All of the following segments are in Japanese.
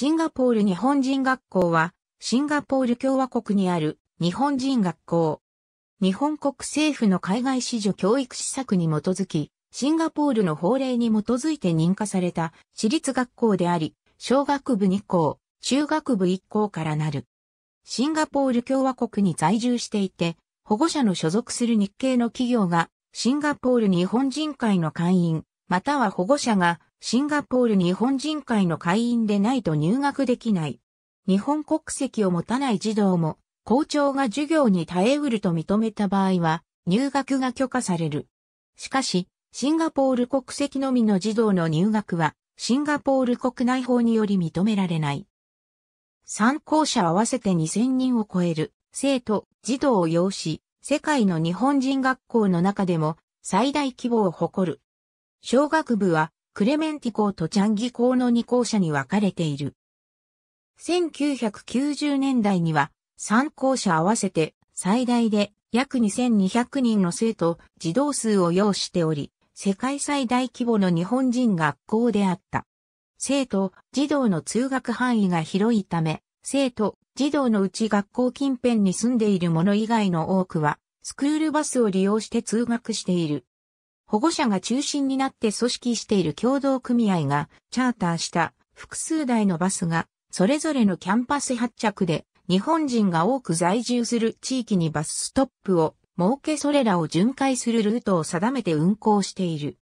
シンガポール日本人学校は、シンガポール共和国にある日本人学校。日本国政府の海外子女教育施策に基づき、シンガポールの法令に基づいて認可された私立学校であり、小学部2校、中学部1校からなる。シンガポール共和国に在住していて、保護者の所属する日系の企業が、シンガポール日本人会の会員、または保護者がシンガポール日本人会の会員でないと入学できない。日本国籍を持たない児童も、校長が授業に耐えうると認めた場合は、入学が許可される。しかし、シンガポール国籍のみの児童の入学は、シンガポール国内法により認められない。参考者合わせて2000人を超える生徒、児童を要し、世界の日本人学校の中でも最大規模を誇る。小学部はクレメンティ校とチャンギ校の2校舎に分かれている。1990年代には3校舎合わせて最大で約2200人の生徒、児童数を要しており、世界最大規模の日本人学校であった。生徒、児童の通学範囲が広いため、生徒、児童のうち学校近辺に住んでいる者以外の多くは、スクールバスを利用して通学している。保護者が中心になって組織している協同組合がチャーターした複数台のバスがそれぞれのキャンパス発着で日本人が多く在住する地域にバスストップを設けそれらを巡回するルートを定めて運行している。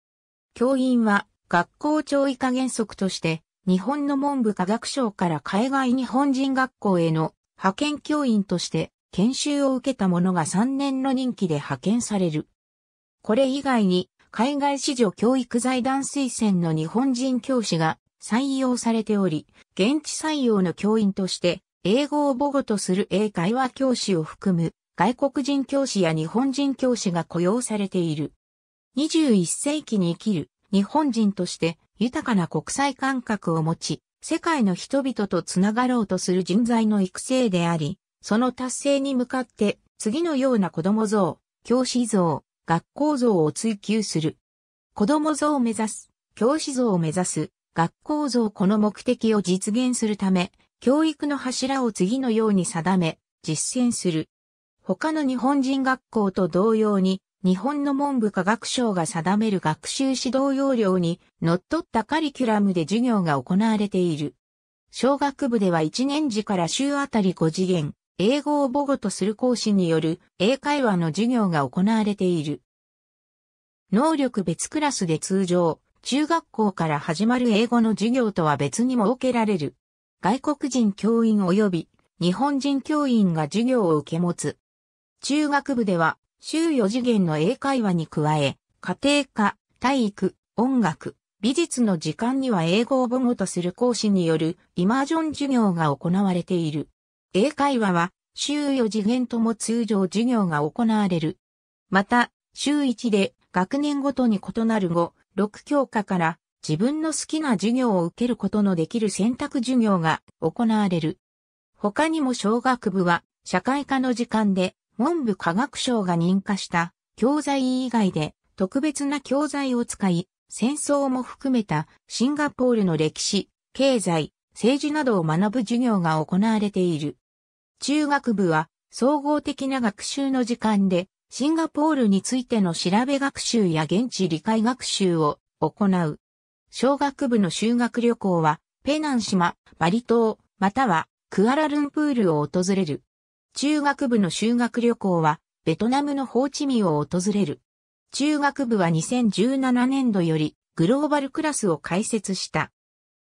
教員は学校教育原則として日本の文部科学省から海外日本人学校への派遣教員として研修を受けた者が3年の任期で派遣される。これ以外に海外市場教育財団推薦の日本人教師が採用されており、現地採用の教員として、英語を母語とする英会話教師を含む外国人教師や日本人教師が雇用されている。21世紀に生きる日本人として豊かな国際感覚を持ち、世界の人々とつながろうとする人材の育成であり、その達成に向かって次のような子供像、教師像、学校像を追求する。子供像を目指す、教師像を目指す、学校像この目的を実現するため、教育の柱を次のように定め、実践する。他の日本人学校と同様に、日本の文部科学省が定める学習指導要領に則っったカリキュラムで授業が行われている。小学部では1年時から週あたり5次元、英語を母語とする講師による英会話の授業が行われている。能力別クラスで通常、中学校から始まる英語の授業とは別に設けられる。外国人教員及び日本人教員が授業を受け持つ。中学部では週4次元の英会話に加え、家庭科、体育、音楽、美術の時間には英語を母語とする講師によるイマージョン授業が行われている。英会話は週4次元とも通常授業が行われる。また、週1で学年ごとに異なる5、6教科から自分の好きな授業を受けることのできる選択授業が行われる。他にも小学部は社会科の時間で文部科学省が認可した教材以外で特別な教材を使い戦争も含めたシンガポールの歴史、経済、政治などを学ぶ授業が行われている。中学部は総合的な学習の時間でシンガポールについての調べ学習や現地理解学習を行う。小学部の修学旅行はペナン島、バリ島、またはクアラルンプールを訪れる。中学部の修学旅行はベトナムのホーチミを訪れる。中学部は2017年度よりグローバルクラスを開設した。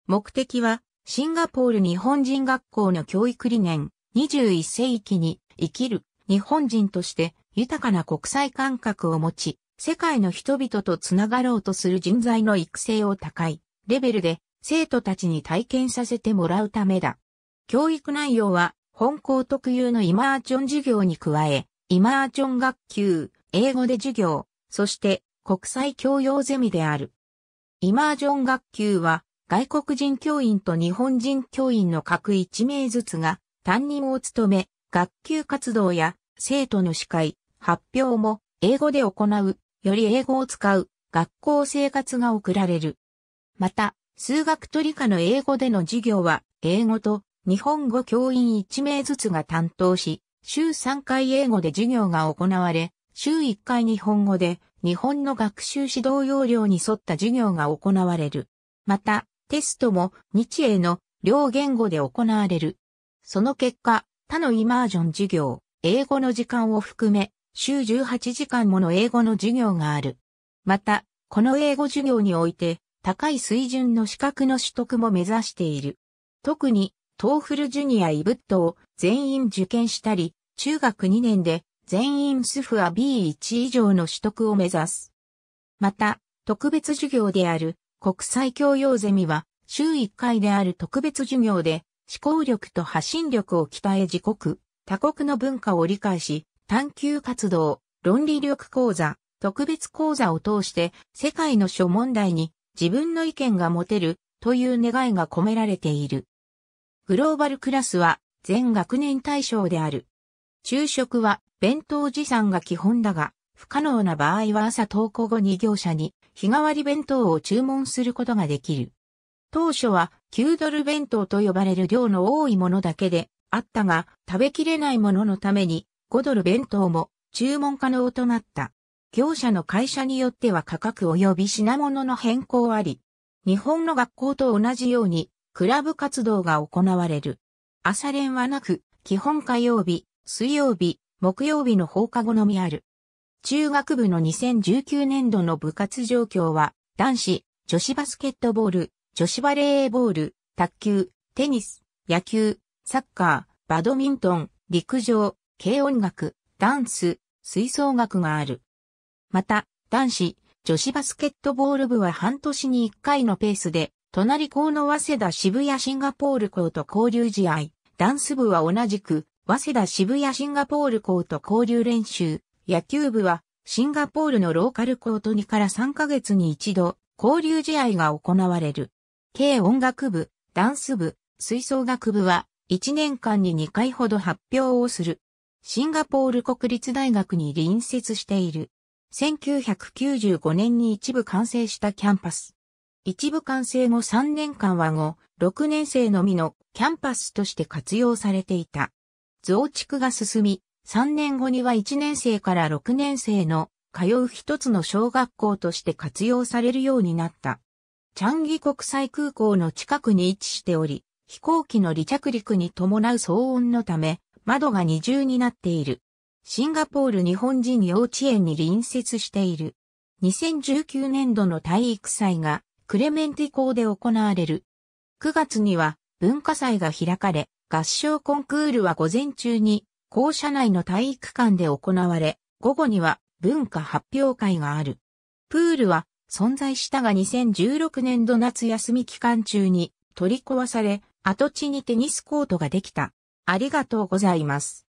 目的はシンガポール日本人学校の教育理念21世紀に生きる日本人として豊かな国際感覚を持ち、世界の人々とつながろうとする人材の育成を高いレベルで生徒たちに体験させてもらうためだ。教育内容は本校特有のイマーチョン授業に加え、イマーチョン学級、英語で授業、そして国際教養ゼミである。イマージョン学級は外国人教員と日本人教員の各1名ずつが担任を務め、学級活動や生徒の司会、発表も英語で行う、より英語を使う学校生活が送られる。また、数学と理科の英語での授業は、英語と日本語教員1名ずつが担当し、週3回英語で授業が行われ、週1回日本語で日本の学習指導要領に沿った授業が行われる。また、テストも日英の両言語で行われる。その結果、他のイマージョン授業、英語の時間を含め、週18時間もの英語の授業がある。また、この英語授業において、高い水準の資格の取得も目指している。特に、トーフルジュニアイブットを全員受験したり、中学2年で全員スフア B1 以上の取得を目指す。また、特別授業である国際教養ゼミは、週1回である特別授業で、思考力と発信力を鍛え自国、他国の文化を理解し、探求活動、論理力講座、特別講座を通して世界の諸問題に自分の意見が持てるという願いが込められている。グローバルクラスは全学年対象である。昼食は弁当持参が基本だが、不可能な場合は朝登校後に業者に日替わり弁当を注文することができる。当初は9ドル弁当と呼ばれる量の多いものだけであったが、食べきれないもののために5ドル弁当も注文可能となった。業者の会社によっては価格及び品物の変更あり、日本の学校と同じように、クラブ活動が行われる。朝練はなく、基本火曜日、水曜日、木曜日の放課後のみある。中学部の2019年度の部活状況は、男子、女子バスケットボール、女子バレーボール、卓球、テニス、野球、サッカー、バドミントン、陸上、軽音楽、ダンス、吹奏楽がある。また、男子、女子バスケットボール部は半年に1回のペースで、隣校の早稲田渋谷シンガポール校と交流試合、ダンス部は同じく、早稲田渋谷シンガポール校と交流練習、野球部はシンガポールのローカル校と2から3ヶ月に一度、交流試合が行われる。軽音楽部、ダンス部、吹奏楽部は1年間に2回ほど発表をする。シンガポール国立大学に隣接している。1995年に一部完成したキャンパス。一部完成後3年間は5、6年生のみのキャンパスとして活用されていた。増築が進み、3年後には1年生から6年生の通う一つの小学校として活用されるようになった。チャンギ国際空港の近くに位置しており、飛行機の離着陸に伴う騒音のため、窓が二重になっている。シンガポール日本人幼稚園に隣接している。2019年度の体育祭がクレメンティ校で行われる。9月には文化祭が開かれ、合唱コンクールは午前中に校舎内の体育館で行われ、午後には文化発表会がある。プールは存在したが2016年度夏休み期間中に取り壊され、跡地にテニスコートができた。ありがとうございます。